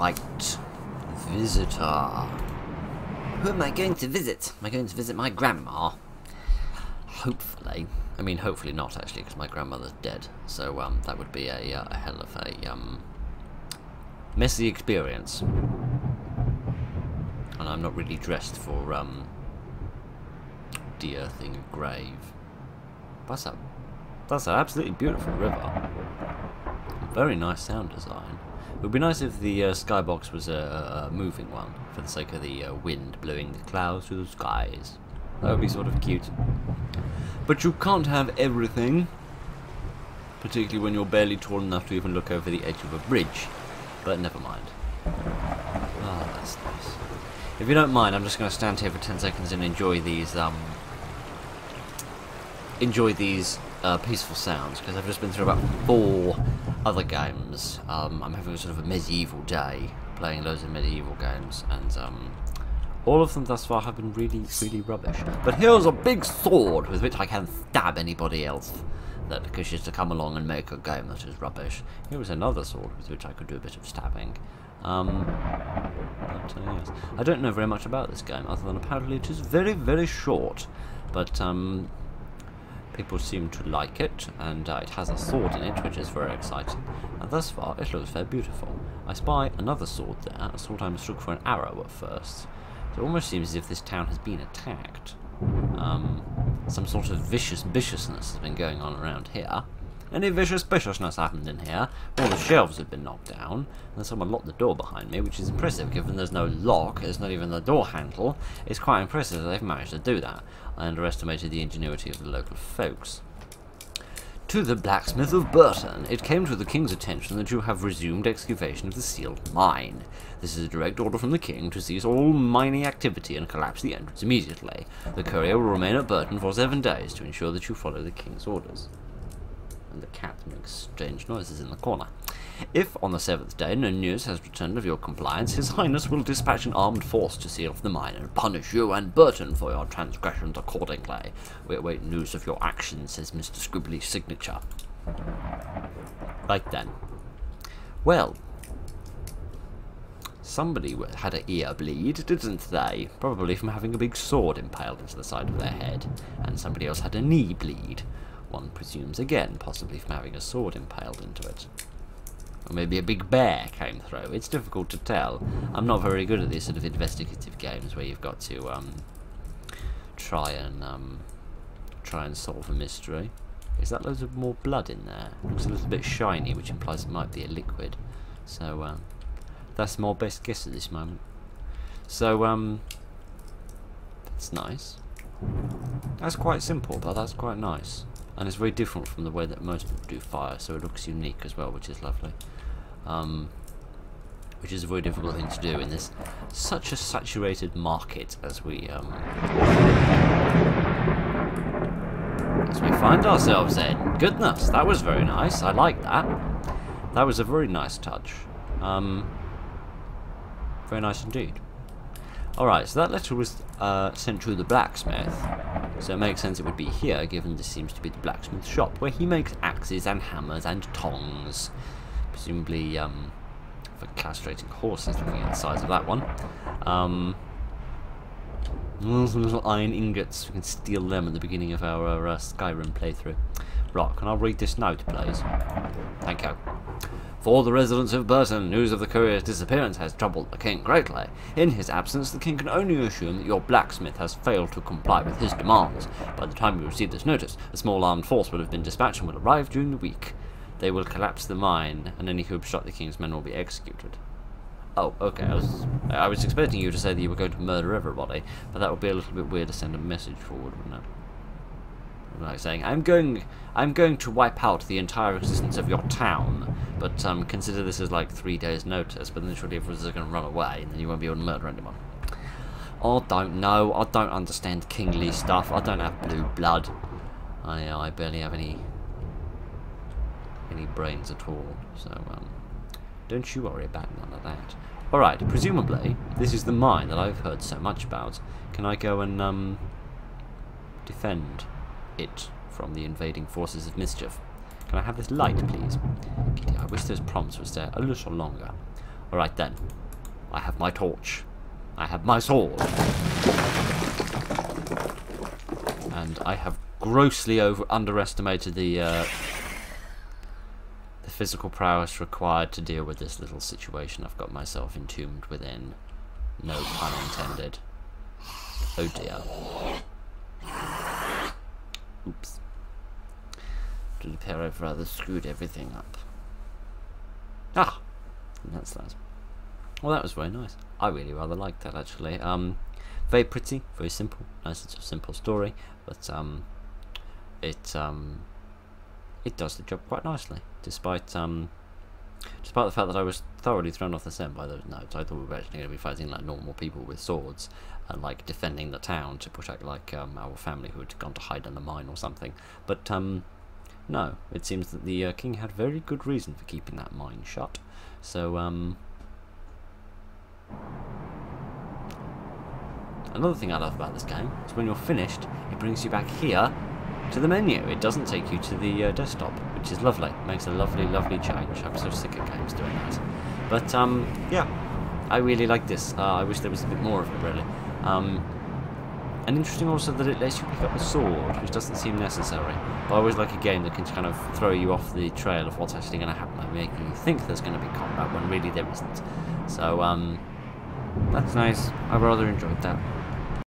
Right. Visitor. Who am I going to visit? Am I going to visit my grandma? Hopefully. I mean, hopefully not, actually, because my grandmother's dead. So, um, that would be a, uh, a hell of a, um, messy experience. And I'm not really dressed for, um, de-earthing a grave. That's a, that's an absolutely beautiful river. Very nice sound design. It would be nice if the uh, skybox was a, a, moving one, for the sake of the uh, wind blowing the clouds through the skies. That would be sort of cute. But you can't have everything, particularly when you're barely tall enough to even look over the edge of a bridge. But never mind. Ah, oh, that's nice. If you don't mind, I'm just going to stand here for 10 seconds and enjoy these, um, enjoy these uh, peaceful sounds, because I've just been through about four other games. Um, I'm having a sort of a medieval day, playing loads of medieval games, and um, all of them thus far have been really, really rubbish. But here's a big sword with which I can stab anybody else that wishes to come along and make a game that is rubbish. Here is another sword with which I could do a bit of stabbing. Um, but, uh, yes. I don't know very much about this game, other than apparently it is very, very short. But um, people seem to like it, and uh, it has a sword in it, which is very exciting. And thus far, it looks very beautiful. I spy another sword there, a sword I mistook for an arrow at first. So It almost seems as if this town has been attacked. Um, some sort of vicious viciousness has been going on around here. Any vicious viciousness happened in here? All the shelves have been knocked down, and someone locked the door behind me, which is impressive given there's no lock, there's not even the door handle. It's quite impressive that they've managed to do that. I underestimated the ingenuity of the local folks. To the blacksmith of Burton, it came to the king's attention that you have resumed excavation of the sealed mine. This is a direct order from the king to cease all mining activity and collapse the entrance immediately. The courier will remain at Burton for seven days to ensure that you follow the king's orders. And the cat makes strange noises in the corner. If, on the seventh day, no news has returned of your compliance, His Highness will dispatch an armed force to seal off the mine and punish you and Burton for your transgressions accordingly. We await news of your actions, says Mr. Scribbly's signature. Right then. Well, somebody had an ear bleed, didn't they? Probably from having a big sword impaled into the side of their head. And somebody else had a knee bleed. One presumes again, possibly from having a sword impaled into it. Or maybe a big bear came through. It's difficult to tell. I'm not very good at these sort of investigative games where you've got to um, try and um, try and solve a mystery. Is that loads of more blood in there? Looks a little bit shiny, which implies it might be a liquid. So um, that's my best guess at this moment. So um, that's nice. That's quite simple, but that's quite nice. And it's very different from the way that most people do fire, so it looks unique as well, which is lovely um, which is a very difficult thing to do in this such a saturated market as we um, as we find ourselves in. Goodness, that was very nice. I like that. That was a very nice touch. Um, very nice indeed. Alright, so that letter was uh, sent to the blacksmith. So it makes sense it would be here, given this seems to be the blacksmith's shop, where he makes axes and hammers and tongs presumably um, for castrating horses, looking at the size of that one. Um, some little iron ingots, we can steal them at the beginning of our uh, Skyrim playthrough. Right, can I read this note, please? Thank you. For the residents of Burton, news of the courier's disappearance has troubled the king greatly. In his absence, the king can only assume that your blacksmith has failed to comply with his demands. By the time you receive this notice, a small armed force will have been dispatched and will arrive during the week. They will collapse the mine, and any who obstruct the king's men will be executed. Oh, okay. I was I was expecting you to say that you were going to murder everybody, but that would be a little bit weird to send a message forward, wouldn't it? Like saying, I'm going I'm going to wipe out the entire existence of your town, but um, consider this as like three days notice, but then surely everyone's going to run away, and then you won't be able to murder anyone. I don't know. I don't understand kingly stuff. I don't have blue blood. I, I barely have any any brains at all. So, um, don't you worry about none of that. Alright, presumably, this is the mine that I've heard so much about. Can I go and, um, defend it from the invading forces of mischief? Can I have this light, please? I wish those prompts would there a little longer. Alright then. I have my torch. I have my sword. And I have grossly over underestimated the uh, the physical prowess required to deal with this little situation I've got myself entombed within. No pun intended. Oh dear. Oops. I've rather screwed everything up. Ah! And that's that. Well, that was very nice. I really rather liked that actually. Um, very pretty, very simple, nice and simple story, but um, it um, it does the job quite nicely, despite um, despite the fact that I was thoroughly thrown off the scent by those notes. I thought we were actually going to be fighting like normal people with swords and like defending the town to protect like um, our family who had gone to hide in the mine or something. But um, no, it seems that the uh, king had very good reason for keeping that mine shut. So um, Another thing I love about this game is when you're finished, it brings you back here to the menu. It doesn't take you to the uh, desktop, which is lovely. It makes a lovely, lovely change. I'm so sick of games doing that. But, um, yeah, I really like this. Uh, I wish there was a bit more of it, really. Um, and interesting also that it lets you pick up a sword, which doesn't seem necessary. But I always like a game that can kind of throw you off the trail of what's actually going to happen, making you think there's going to be combat when really there isn't. So, um, that's nice. I rather enjoyed that.